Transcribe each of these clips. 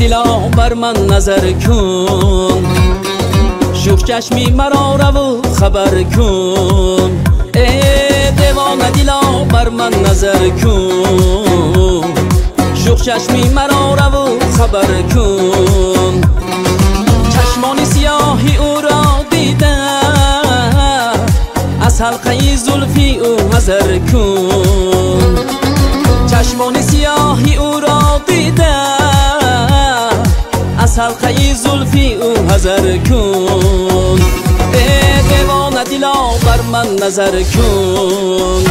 دلا بر من نظر کن. شوخ چشمی مرا رو خبر کن. ای دیوان دلا بر من نظر کن. شوخ چشمی مرا رو خبر کن. چشمان سیاهی او را دیده از حلقه زلفی او حذر کن. چشمان سیاهی او را دیده салқаи зулфи ӯ ҳазар кун э девона дило бар ман назар кун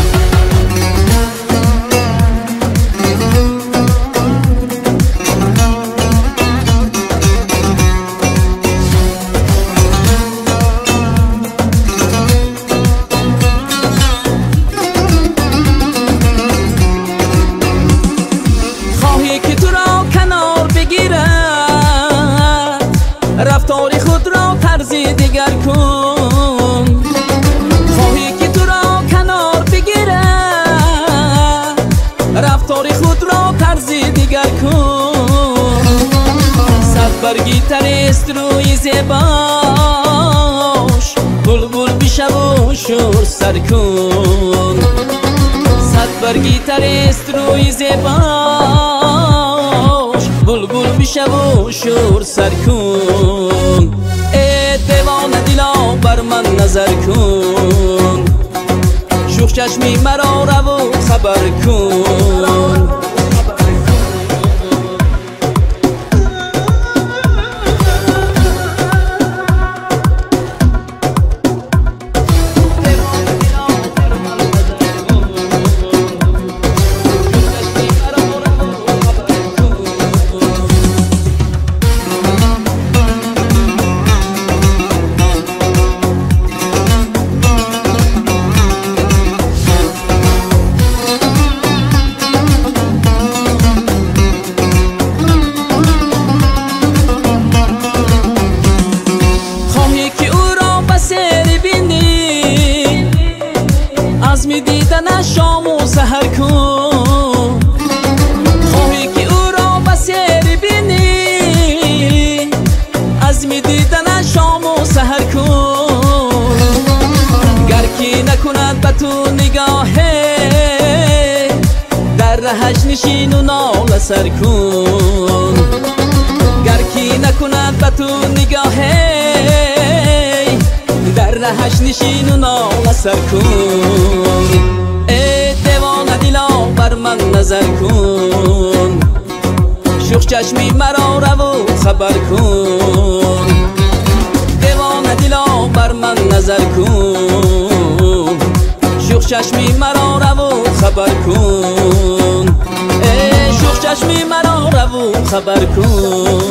ترست روی زیباش بلبل بیشه و شور سر کن. صد برگی ترست روی زیباش بلبل بیشه و شور سر کن. ای دیوان دیلا بر من نظر کن. شوخ چشمی مرا رو خبر کن. شام و سهر کن. گر کی نکند به تو نگاهه در رهش نشین و نال سر کن. گر کی نکند به تو نگاهه در رهش نشین و نال سر کن. ای دیوان دیلا بر من نظر کن. شوخ چشمی مرا رو خبر کن. خبر کن